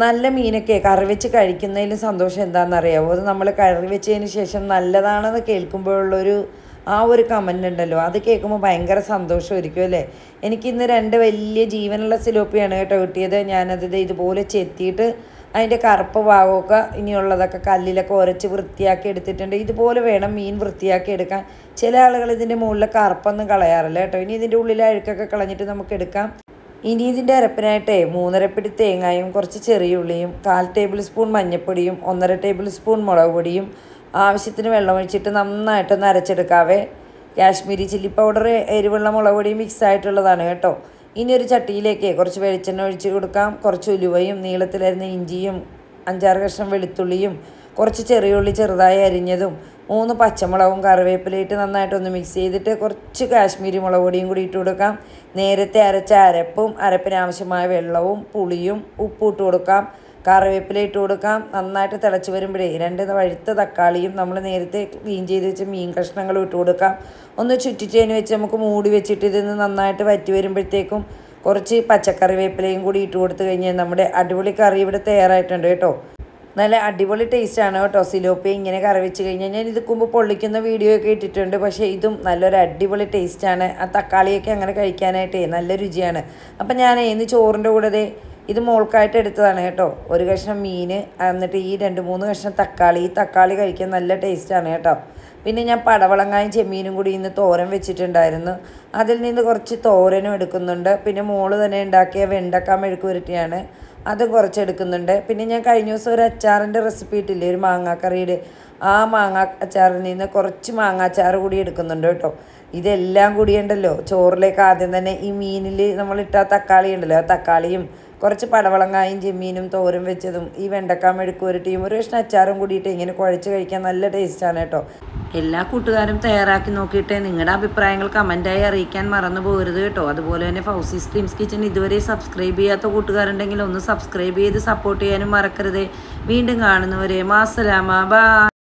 നല്ല മീനൊക്കെ കറി വെച്ച് കഴിക്കുന്നതിൽ സന്തോഷം എന്താണെന്നറിയാമോ അത് നമ്മൾ കറി വെച്ചതിന് ശേഷം നല്ലതാണെന്ന് കേൾക്കുമ്പോഴുള്ളൊരു ആ ഒരു കമന്റ് ഉണ്ടല്ലോ. അത് കേൾക്കുമ്പോൾ ഭയങ്കര സന്തോഷമായിരിക്കും അല്ലേ? എനിക്കിന്ന് രണ്ട് വലിയ ജീവനുള്ള സിലോപ്പിയാണ് കേട്ടോ കിട്ടിയത്. ഞാനത് ഇതുപോലെ ചെത്തിയിട്ട് അതിന്റെ കറുപ്പ് ഭാഗമൊക്കെ ഇനിയുള്ളതൊക്കെ കല്ലിലൊക്കെ ഉരച്ച് വൃത്തിയാക്കി എടുത്തിട്ടുണ്ട്. ഇതുപോലെ വേണം മീൻ വൃത്തിയാക്കി എടുക്കാൻ. ചില ആളുകൾ ഇതിന്റെ മുകളിലെ കറുപ്പൊന്നും കളയാറില്ല കേട്ടോ. ഇനി ഇതിന്റെ ഉള്ളിലെ അഴുക്കൊക്കെ കളഞ്ഞിട്ട് നമുക്ക് എടുക്കാം. ഇനി ഇതിന്റെ അരപ്പിനായിട്ടേ മൂന്നരപ്പിടി തേങ്ങായും കുറച്ച് ചെറിയ ഉള്ളിയും കാൽ ടേബിൾ സ്പൂൺ മഞ്ഞൾപ്പൊടിയും ഒന്നര ടേബിൾ സ്പൂൺ മുളക് പൊടിയും ആവശ്യത്തിന് വെള്ളം ഒഴിച്ചിട്ട് നന്നായിട്ടൊന്ന് അരച്ചെടുക്കാവേ. കാശ്മീരി ചില്ലി പൗഡർ എരിവുള്ള മുളക് പൊടിയും മിക്സ് ആയിട്ടുള്ളതാണ് കേട്ടോ. ഇനി ഒരു ചട്ടിയിലേക്ക് കുറച്ച് വെളിച്ചെണ്ണ ഒഴിച്ച് കൊടുക്കാം. കുറച്ച് ഉലുവയും നീളത്തിലരിഞ്ഞ ഇഞ്ചിയും അഞ്ചാറ് കഷ്ണം വെളുത്തുള്ളിയും കുറച്ച് ചെറിയ ഉള്ളി ചെറുതായി അരിഞ്ഞതും മൂന്ന് പച്ചമുളകും കറിവേപ്പിലയിട്ട് നന്നായിട്ടൊന്ന് മിക്സ് ചെയ്തിട്ട് കുറച്ച് കാശ്മീരി മുളക് പൊടിയും കൂടി ഇട്ട് കൊടുക്കാം. നേരത്തെ അരച്ച അരപ്പും അരപ്പിന് ആവശ്യമായ വെള്ളവും പുളിയും ഉപ്പും ഇട്ട് കൊടുക്കാം. കറിവേപ്പില ഇട്ട് കൊടുക്കാം. നന്നായിട്ട് തിളച്ച് വരുമ്പോഴേ രണ്ട് വഴുത്ത തക്കാളിയും നമ്മൾ നേരത്തെ ക്ലീൻ ചെയ്ത് വെച്ച മീൻ കഷ്ണങ്ങളും ഇട്ട് കൊടുക്കാം. ഒന്ന് ചുറ്റിച്ചതിന് വെച്ച് നമുക്ക് മൂടി വെച്ചിട്ട് ഇതൊന്ന് നന്നായിട്ട് വറ്റി വരുമ്പോഴത്തേക്കും കുറച്ച് പച്ചക്കറിവേപ്പിലയും കൂടി ഇട്ട് കൊടുത്തു കഴിഞ്ഞാൽ നമ്മുടെ അടിപൊളി കറി ഇവിടെ തയ്യാറായിട്ടുണ്ട് കേട്ടോ. നല്ല അടിപൊളി ടേസ്റ്റാണ് കേട്ടോ. സിലോപ്പി ഇങ്ങനെ കറി വെച്ച് കഴിഞ്ഞാൽ ഞാൻ ഇത് കുമ്പ് പൊള്ളിക്കുന്ന വീഡിയോ ഒക്കെ ഇട്ടിട്ടുണ്ട്. പക്ഷേ ഇതും നല്ലൊരു അടിപൊളി ടേസ്റ്റാണ് ആ തക്കാളിയൊക്കെ അങ്ങനെ കഴിക്കാനായിട്ടേ നല്ല രുചിയാണ്. അപ്പം ഞാൻ ഇന്ന് ചോറിന്റെ കൂടെ ഇത് മോൾക്കായിട്ട് എടുത്തതാണ് കേട്ടോ. ഒരു കഷ്ണം മീൻ എന്നിട്ട് ഈ രണ്ട് മൂന്ന് കഷ്ണം തക്കാളി. ഈ തക്കാളി കഴിക്കാൻ നല്ല ടേസ്റ്റാണ് കേട്ടോ. പിന്നെ ഞാൻ പടവളങ്ങായും ചെമ്മീനും കൂടി ഇന്ന് തോരൻ വെച്ചിട്ടുണ്ടായിരുന്നു. അതിൽ നിന്ന് കുറച്ച് തോരനും എടുക്കുന്നുണ്ട്. പിന്നെ മോൾ തന്നെ ഉണ്ടാക്കിയ വെണ്ടക്ക മെഴുക്ക് പുരട്ടിയാണ് അതും കുറച്ചെടുക്കുന്നുണ്ട്. പിന്നെ ഞാൻ കഴിഞ്ഞ ദിവസം ഒരു അച്ചാറിന്റെ റെസിപ്പി ഇട്ടില്ലേ ഒരു മാങ്ങാക്കറിയുടെ. ആ മാങ്ങ അച്ചാറിൽ നിന്ന് കുറച്ച് മാങ്ങാച്ചാർ കൂടി എടുക്കുന്നുണ്ട് കേട്ടോ. ഇതെല്ലാം കൂടി ഉണ്ടല്ലോ. ചോറിലേക്ക് ആദ്യം തന്നെ ഈ മീനിൽ നമ്മളിട്ട തക്കാളി ഉണ്ടല്ലോ ആ തക്കാളിയും കുറച്ച് പടവളങ്ങായും ചെമ്മീനും തോരും വെച്ചതും ഈ വെണ്ടക്ക മെഴുക്ക് ടീം ഒരു കഷ്ണം അച്ചാറും കൂടിയിട്ട് ഇങ്ങനെ കുഴച്ച് കഴിക്കാൻ നല്ല ടേസ്റ്റാണ് കേട്ടോ. എല്ലാ കൂട്ടുകാരും തയ്യാറാക്കി നോക്കിയിട്ട് നിങ്ങളുടെ അഭിപ്രായങ്ങൾ കമന്റായി അറിയിക്കാൻ മറന്നു പോകരുത് കേട്ടോ. അതുപോലെ തന്നെ ഫൗസി സ്ട്രീംസ് കിച്ചൺ ഇതുവരെ സബ്സ്ക്രൈബ് ചെയ്യാത്ത കൂട്ടുകാരുണ്ടെങ്കിൽ ഒന്ന് സബ്സ്ക്രൈബ് ചെയ്ത് സപ്പോർട്ട് ചെയ്യാനും മറക്കരുത്. വീണ്ടും കാണുന്നവരെ മാസലാമ ബാ